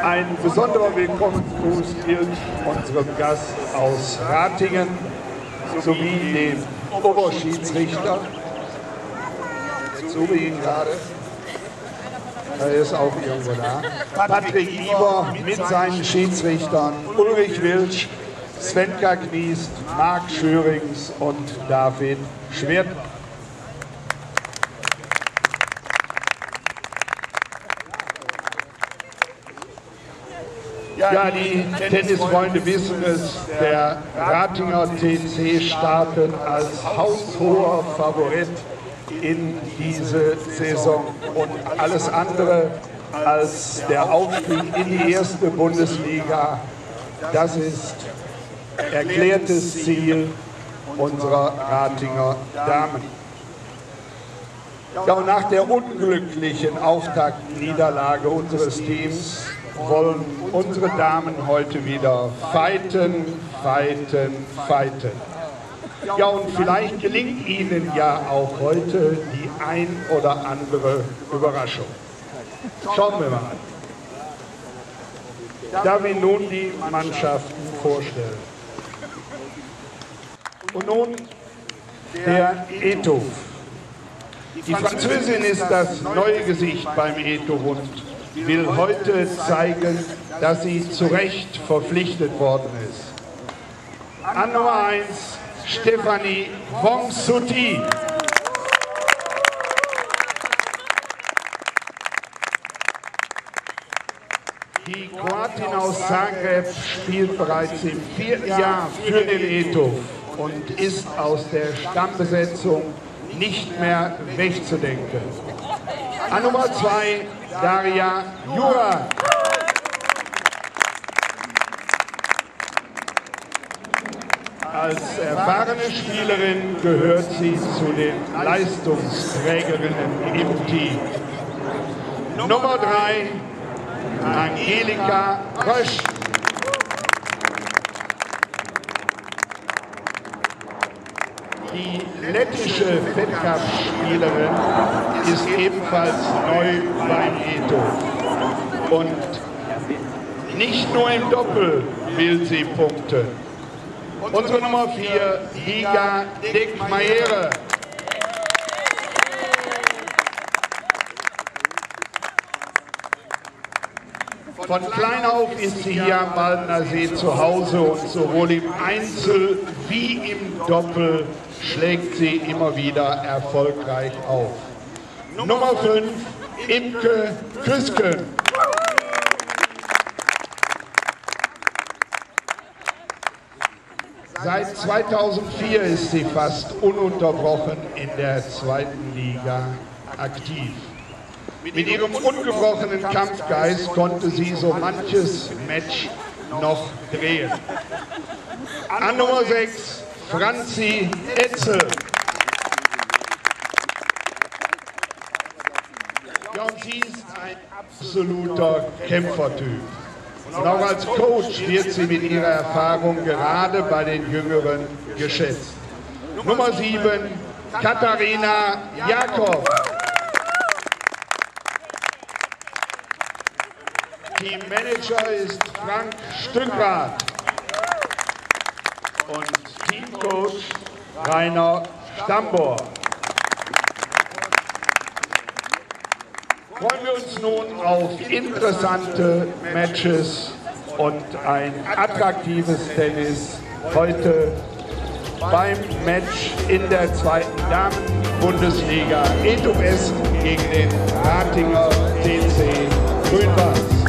Ein besonderer Willkommensgruß gilt unserem Gast aus Ratingen sowie dem Oberschiedsrichter. Suche ihn gerade. Er ist auch irgendwo da. Patrick Iber mit seinen Schiedsrichtern Ulrich Wilsch, Svenka Kniest, Marc Schörings und David Schwert. Ja, die Tennisfreunde wissen es, der Ratinger TC startet als haushoher Favorit in diese Saison und alles andere als der Aufstieg in die erste Bundesliga, das ist erklärtes Ziel unserer Ratinger Damen. Ja, und nach der unglücklichen Auftaktniederlage unseres Teams wollen unsere Damen heute wieder fighten, fighten, fighten. Ja, und vielleicht gelingt Ihnen ja auch heute die ein oder andere Überraschung. Schauen wir mal. Da wir nun die Mannschaften vorstellen. Und nun der Etov. Die Französin ist das neue Gesicht beim Etov und will heute zeigen, dass sie zu Recht verpflichtet worden ist. An Nummer 1 Stefanie Wongsuti. Die Kroatin aus Zagreb spielt bereits im vierten Jahr für den Etov und ist aus der Stammbesetzung nicht mehr wegzudenken. An Nummer 2 Daria Jura. Als erfahrene Spielerin gehört sie zu den Leistungsträgerinnen im Team. Nummer 3, Angelika Rösch. Die lettische Fettkampfspielerin ist ebenfalls neu beim Eto. Und nicht nur im Doppel will sie punkten. Unsere Nummer 4, Liga Dickmeiere. Von klein auf ist sie hier am Baldener See zu Hause und sowohl im Einzel wie im Doppel schlägt sie immer wieder erfolgreich auf. Nummer 5, Imke Küsken. Seit 2004 ist sie fast ununterbrochen in der zweiten Liga aktiv. Mit ihrem ungebrochenen Kampfgeist konnte sie so manches Match noch drehen. An Nummer 6 Franzi Etzel. Ja, und sie ist ein absoluter Kämpfertyp. Und auch als Coach wird sie mit ihrer Erfahrung gerade bei den Jüngeren geschätzt. Nummer 7, Katharina Jakob. Teammanager ist Frank Stückrath und Teamcoach Rainer Stambor. Freuen wir uns nun auf interessante Matches und ein attraktives Tennis heute beim Match in der zweiten Damen-Bundesliga Etum Essen gegen den Ratinger TC Grünwald.